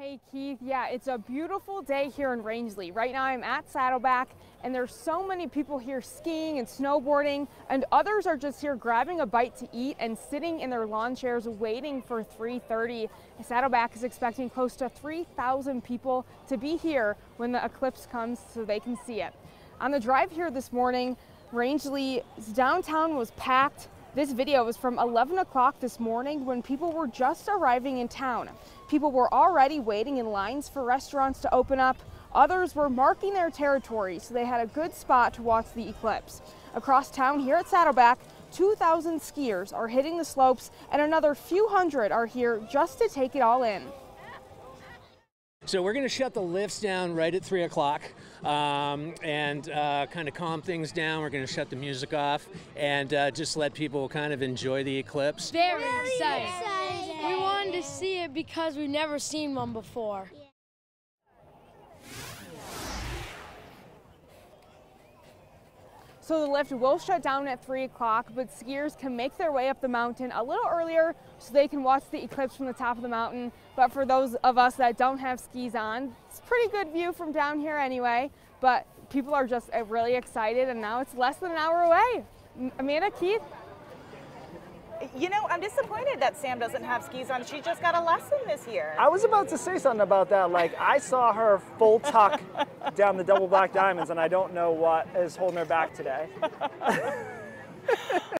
Hey Keith, yeah, it's a beautiful day here in Rangeley. Right now I'm at Saddleback and there's so many people here skiing and snowboarding and others are just here grabbing a bite to eat and sitting in their lawn chairs waiting for 3.30. Saddleback is expecting close to 3,000 people to be here when the eclipse comes so they can see it. On the drive here this morning, Rangeley's downtown was packed. This video was from 11 o'clock this morning when people were just arriving in town. People were already waiting in lines for restaurants to open up. Others were marking their territory so they had a good spot to watch the eclipse. Across town here at Saddleback, 2,000 skiers are hitting the slopes and another few hundred are here just to take it all in. So we're going to shut the lifts down right at 3 o'clock um, and uh, kind of calm things down. We're going to shut the music off and uh, just let people kind of enjoy the eclipse. Very, Very excited. excited. We wanted to see it because we've never seen one before. So the lift will shut down at 3 o'clock, but skiers can make their way up the mountain a little earlier so they can watch the eclipse from the top of the mountain. But for those of us that don't have skis on, it's a pretty good view from down here anyway. But people are just uh, really excited and now it's less than an hour away. Amanda, Keith? You know, I'm disappointed that Sam doesn't have skis on. She just got a lesson this year. I was about to say something about that. Like, I saw her full tuck down the double black diamonds, and I don't know what is holding her back today.